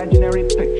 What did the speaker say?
imaginary picture.